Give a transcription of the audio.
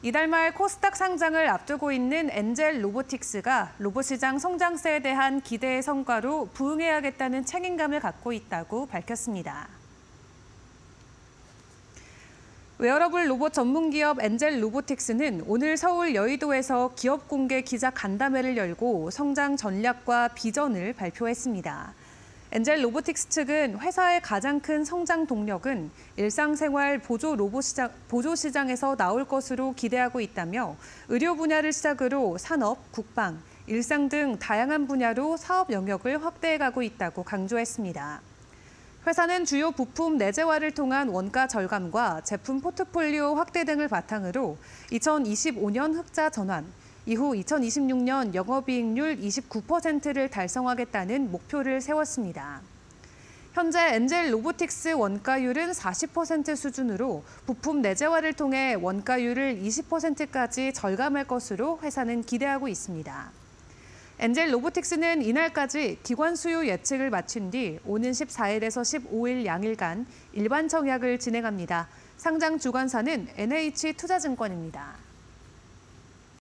이달 말 코스닥 상장을 앞두고 있는 엔젤 로보틱스가 로봇 시장 성장세에 대한 기대에 성과로 부응해야겠다는 책임감을 갖고 있다고 밝혔습니다. 웨어러블 로봇 전문 기업 엔젤 로보틱스는 오늘 서울 여의도에서 기업 공개 기자 간담회를 열고 성장 전략과 비전을 발표했습니다. 엔젤 로보틱스 측은 회사의 가장 큰 성장 동력은 일상생활 보조 로봇 시장, 보조 시장에서 나올 것으로 기대하고 있다며 의료 분야를 시작으로 산업, 국방, 일상 등 다양한 분야로 사업 영역을 확대해가고 있다고 강조했습니다. 회사는 주요 부품 내재화를 통한 원가 절감과 제품 포트폴리오 확대 등을 바탕으로 2025년 흑자 전환, 이후 2026년 영업이익률 29%를 달성하겠다는 목표를 세웠습니다. 현재 엔젤 로보틱스 원가율은 40% 수준으로 부품 내재화를 통해 원가율을 20%까지 절감할 것으로 회사는 기대하고 있습니다. 엔젤 로보틱스는 이날까지 기관 수요 예측을 마친 뒤 오는 14일에서 15일 양일간 일반 청약을 진행합니다. 상장 주관사는 NH투자증권입니다.